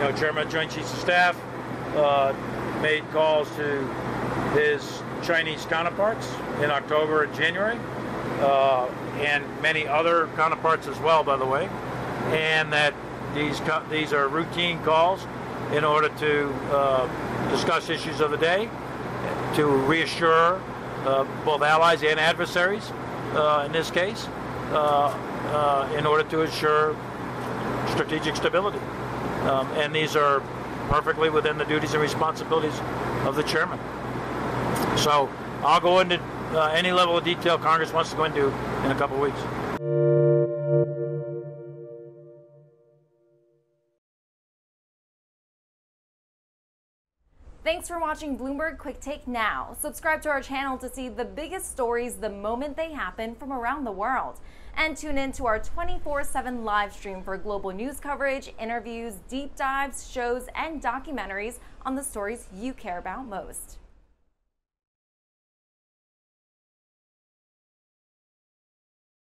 You know, Chairman of Joint Chiefs of Staff uh, made calls to his Chinese counterparts in October and January, uh, and many other counterparts as well, by the way, and that these these are routine calls in order to uh, discuss issues of the day, to reassure uh, both allies and adversaries, uh, in this case, uh, in order to ensure strategic stability. Um, and these are perfectly within the duties and responsibilities of the chairman. So I'll go into uh, any level of detail Congress wants to go into in a couple of weeks. Thanks for watching Bloomberg Quicktake Now. Subscribe to our channel to see the biggest stories the moment they happen from around the world. And tune in to our 24 7 live stream for global news coverage, interviews, deep dives, shows, and documentaries on the stories you care about most.